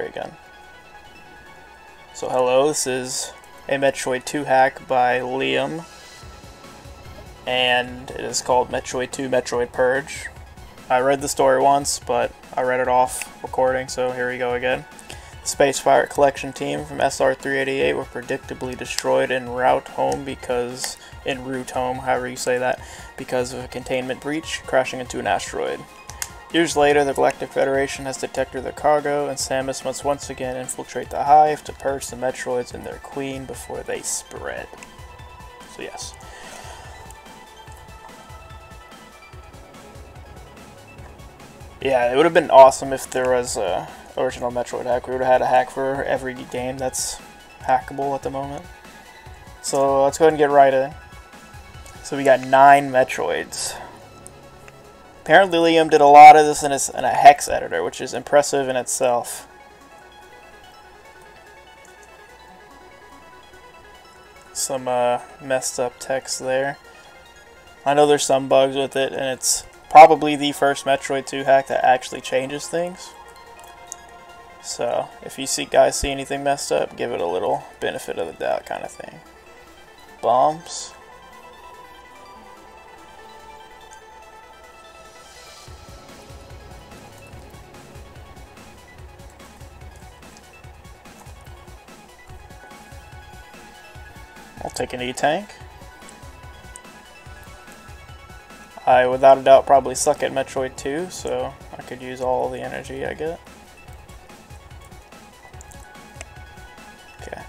again. So hello, this is a Metroid 2 hack by Liam, and it is called Metroid 2 Metroid Purge. I read the story once, but I read it off recording, so here we go again. The Space Pirate Collection team from SR388 were predictably destroyed en route home because, en route home, however you say that, because of a containment breach, crashing into an asteroid. Years later, the Galactic Federation has detected their cargo, and Samus must once again infiltrate the Hive to purge the Metroids and their queen before they spread. So yes. Yeah, it would have been awesome if there was a original Metroid hack. We would have had a hack for every game that's hackable at the moment. So let's go ahead and get right in. So we got nine Metroids. Apparently Liam did a lot of this in, in a hex editor, which is impressive in itself. Some uh, messed up text there. I know there's some bugs with it, and it's probably the first Metroid 2 hack that actually changes things. So, if you see guys see anything messed up, give it a little benefit of the doubt kind of thing. Bombs. Take an E-Tank. I, without a doubt, probably suck at Metroid 2, so I could use all the energy I get. Okay.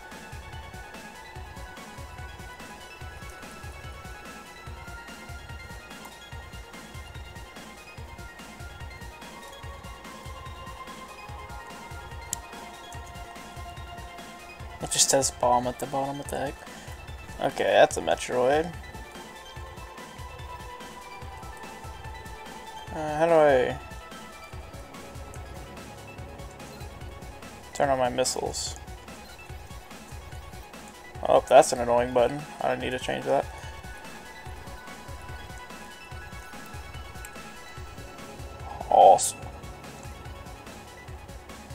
It just says bomb at the bottom of the heck. Okay, that's a Metroid. Uh, how do I turn on my missiles? Oh, that's an annoying button. I don't need to change that. Awesome.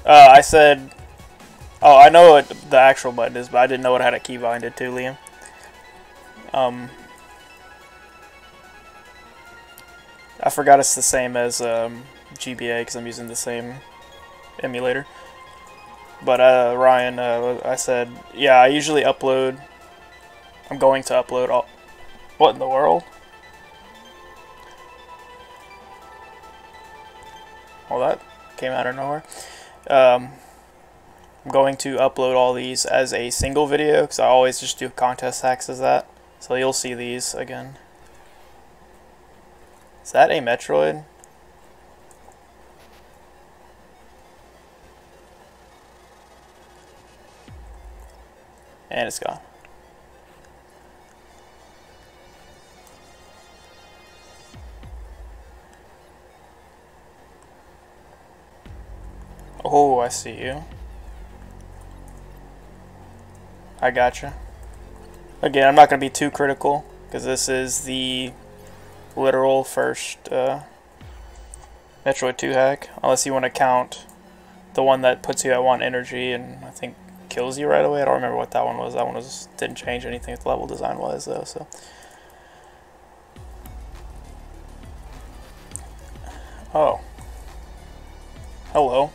Uh, I said, oh, I know what the actual button is, but I didn't know it had a keybind it too, Liam. Um, I forgot it's the same as um, GBA because I'm using the same emulator. But uh, Ryan, uh, I said, yeah, I usually upload. I'm going to upload all. What in the world? Well, that came out of nowhere. Um, I'm going to upload all these as a single video because I always just do contest hacks as that. So you'll see these again. Is that a Metroid? And it's gone. Oh, I see you. I gotcha. Again, I'm not going to be too critical because this is the literal first uh, Metroid 2 hack, unless you want to count the one that puts you at 1 energy and I think kills you right away. I don't remember what that one was. That one was didn't change anything with level design wise though, so. Oh. Hello.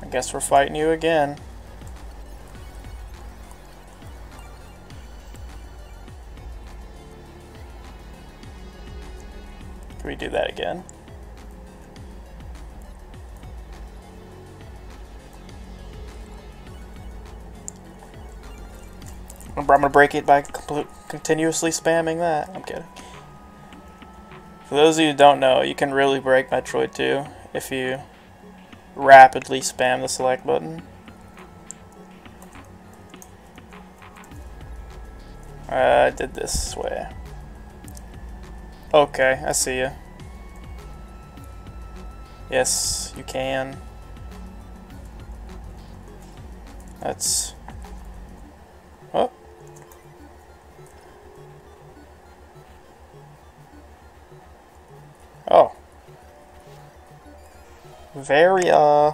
I guess we're fighting you again. Can we do that again? I'm gonna break it by continuously spamming that. I'm kidding. For those of you who don't know, you can really break Metroid 2 if you rapidly spam the select button. I did this way. Okay, I see you. Yes, you can. That's... Oh. Oh. Very, uh...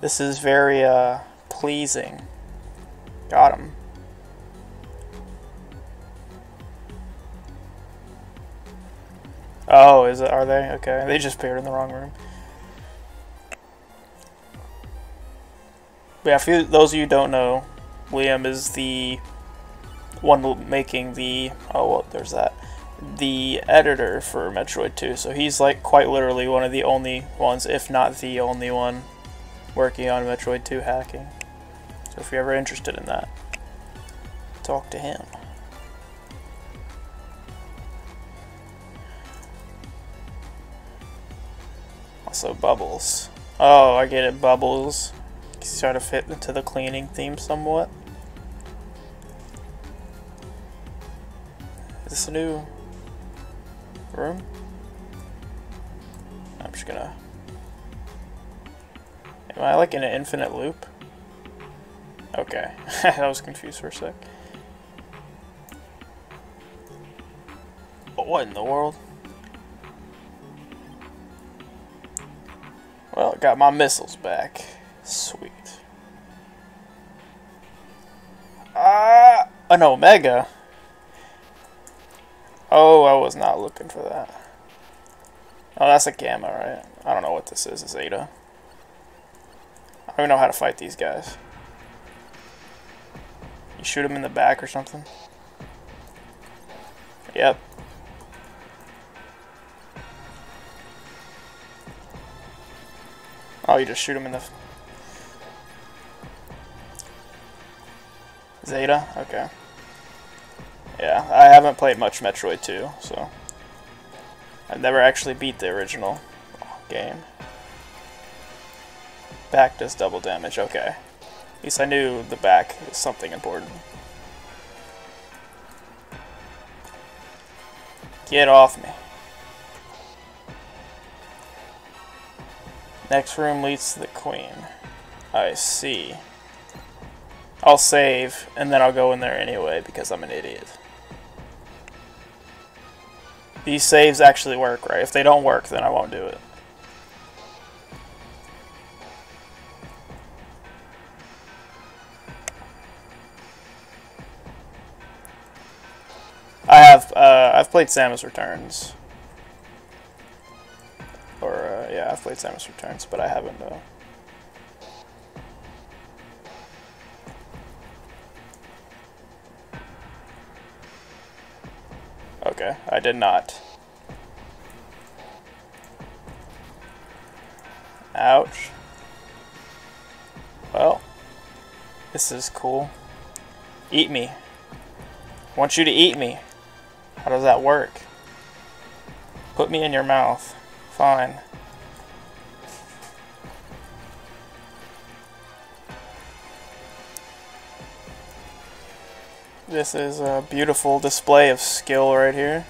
This is very, uh, pleasing. Got him. Oh, is it? Are they? Okay, they just appeared in the wrong room. yeah, for those of you don't know, Liam is the one making the oh well, there's that the editor for Metroid 2. So he's like quite literally one of the only ones, if not the only one, working on Metroid 2 hacking. So if you're ever interested in that, talk to him. Also Bubbles. Oh, I get it, Bubbles. Try to fit into the cleaning theme somewhat. Is this a new room? I'm just gonna... Am I like in an infinite loop? Okay, I was confused for a sec. But what in the world? Got my missiles back. Sweet. Ah, an Omega. Oh, I was not looking for that. Oh, that's a Gamma, right? I don't know what this is, a Zeta. I don't even know how to fight these guys. You shoot them in the back or something? Yep. Oh, you just shoot them in the Zeta? Okay. Yeah, I haven't played much Metroid 2, so... I've never actually beat the original game. Back does double damage, okay. At least I knew the back is something important. Get off me. Next room leads to the queen. I see. I'll save, and then I'll go in there anyway because I'm an idiot. These saves actually work, right? If they don't work, then I won't do it. I have, uh, I've played Samus Returns. I've played Samus Returns, but I haven't, Okay, I did not. Ouch. Well, this is cool. Eat me. I want you to eat me. How does that work? Put me in your mouth. Fine. This is a beautiful display of skill right here.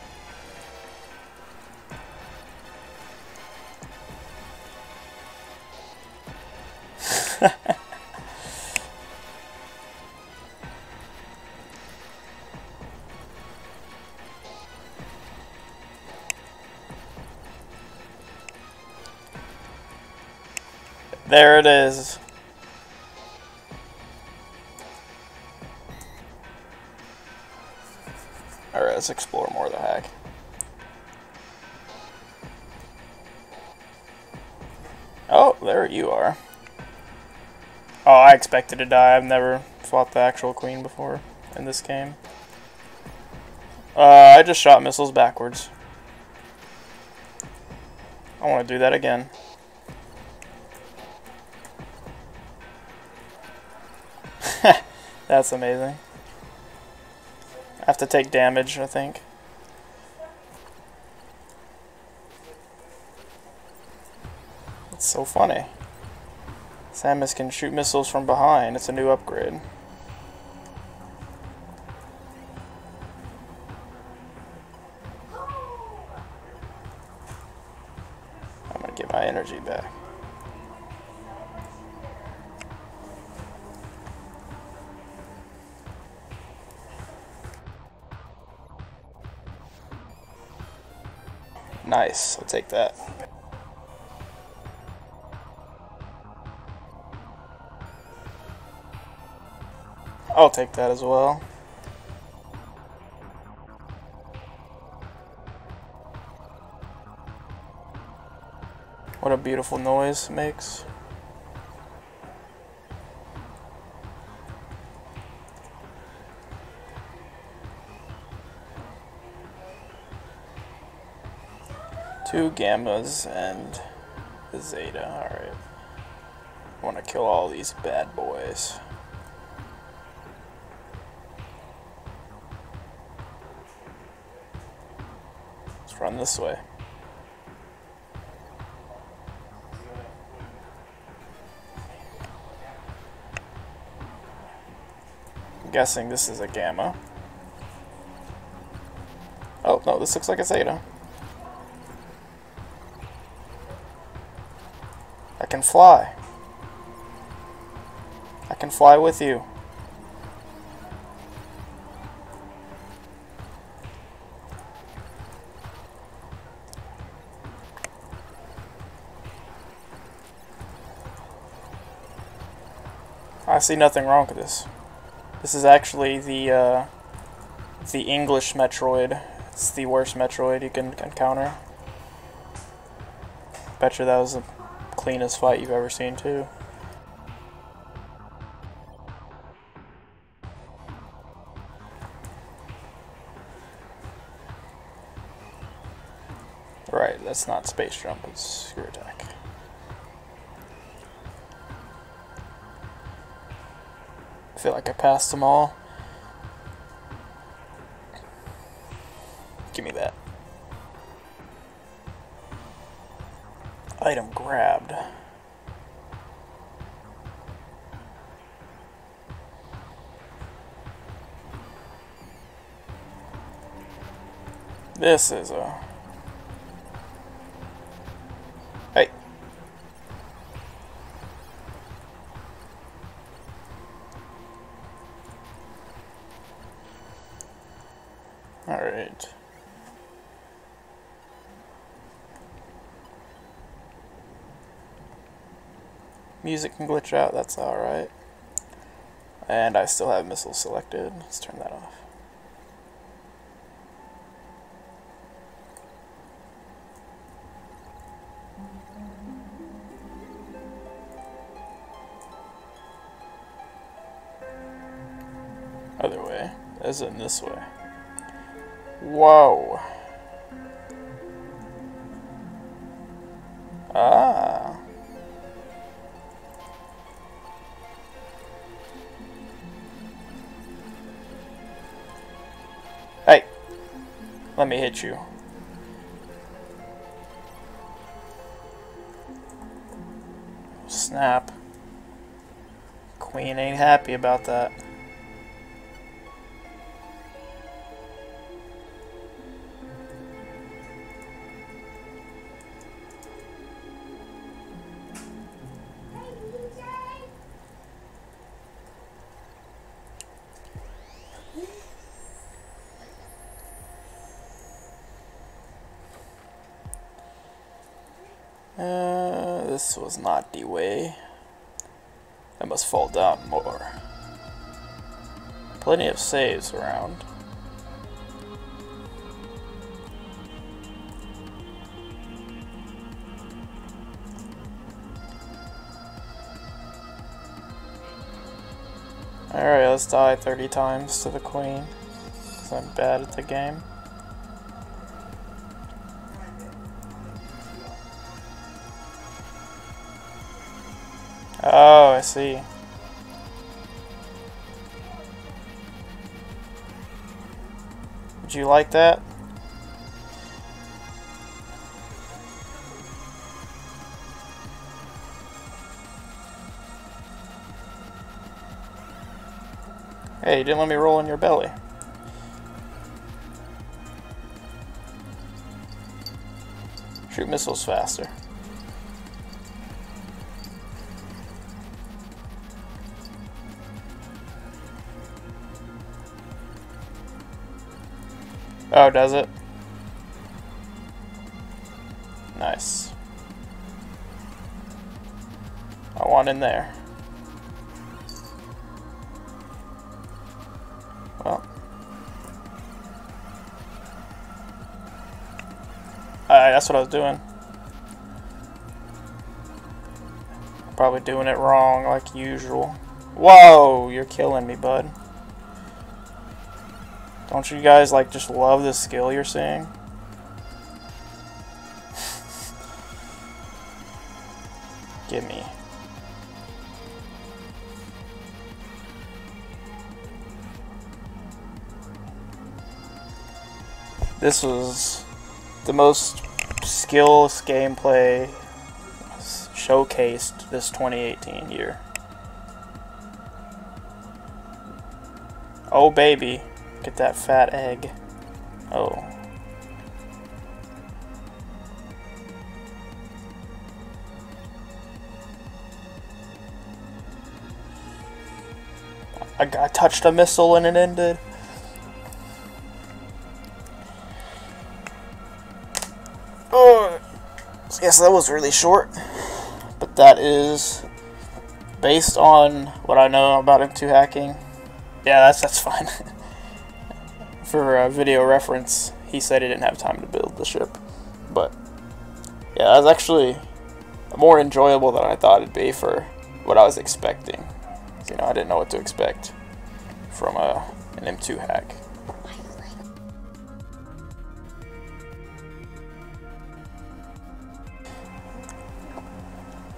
there it is. Let's explore more of the hack. Oh, there you are. Oh, I expected to die. I've never fought the actual queen before in this game. Uh, I just shot missiles backwards. I want to do that again. That's amazing. Have to take damage, I think. It's so funny. Samus can shoot missiles from behind. It's a new upgrade. Nice, I'll take that. I'll take that as well. What a beautiful noise it makes. Two gammas and the zeta, alright. I want to kill all these bad boys. Let's run this way. I'm guessing this is a gamma. Oh, no, this looks like a zeta. Can fly. I can fly with you. I see nothing wrong with this. This is actually the uh, the English Metroid. It's the worst Metroid you can encounter. Betcha that was the cleanest fight you've ever seen too. Right, that's not space jump, it's screw attack. I feel like I passed them all. This is a... Hey. Alright. Music can glitch out, that's alright. And I still have missiles selected. Let's turn that off. Other way, as in this way. Whoa. Ah. Hey. Let me hit you. Snap. Queen ain't happy about that. This was not the way. I must fall down more. Plenty of saves around. Alright, let's die 30 times to the queen. Because I'm bad at the game. Oh, I see. Would you like that? Hey, you didn't let me roll in your belly. Shoot missiles faster. Oh, does it? Nice. I want in there. Well. Alright, that's what I was doing. Probably doing it wrong, like usual. Whoa, you're killing me, bud. Don't you guys, like, just love the skill you're seeing? Gimme. This was the most skills gameplay showcased this 2018 year. Oh baby, get that fat egg. Oh. I, touched a missile and it ended. Oh, yes, that was really short, but that is based on what I know about M2 hacking. Yeah, that's that's fine. For uh, video reference, he said he didn't have time to build the ship, but yeah, that was actually more enjoyable than I thought it'd be for what I was expecting. You know, I didn't know what to expect from a, uh, an M2 hack.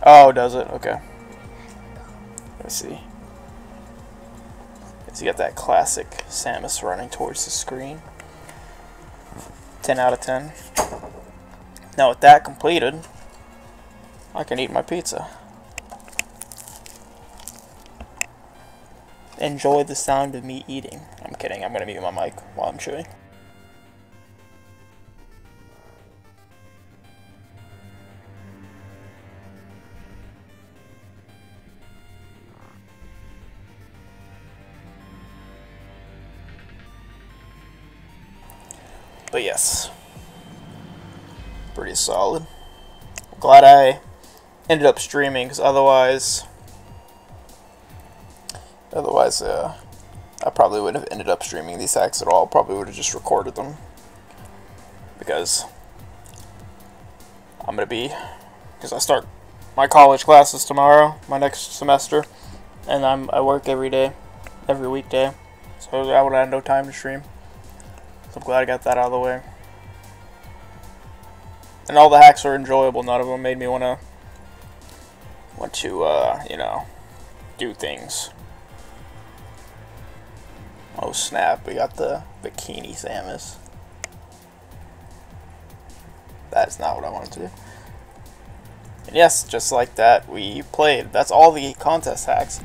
Oh, does it? Okay. Let's see. So you got that classic Samus running towards the screen. 10 out of 10. Now with that completed, I can eat my pizza. Enjoy the sound of me eating. I'm kidding, I'm gonna mute my mic while I'm chewing. But yes, pretty solid. Glad I ended up streaming because otherwise, otherwise, uh, I probably wouldn't have ended up streaming these hacks at all. Probably would have just recorded them because I'm gonna be because I start my college classes tomorrow, my next semester, and I'm I work every day, every weekday, so I would have no time to stream. I'm glad I got that out of the way. And all the hacks were enjoyable. None of them made me want to, want to, uh, you know, do things. Oh snap! We got the bikini Samus. That's not what I wanted to do. And yes, just like that, we played. That's all the contest hacks.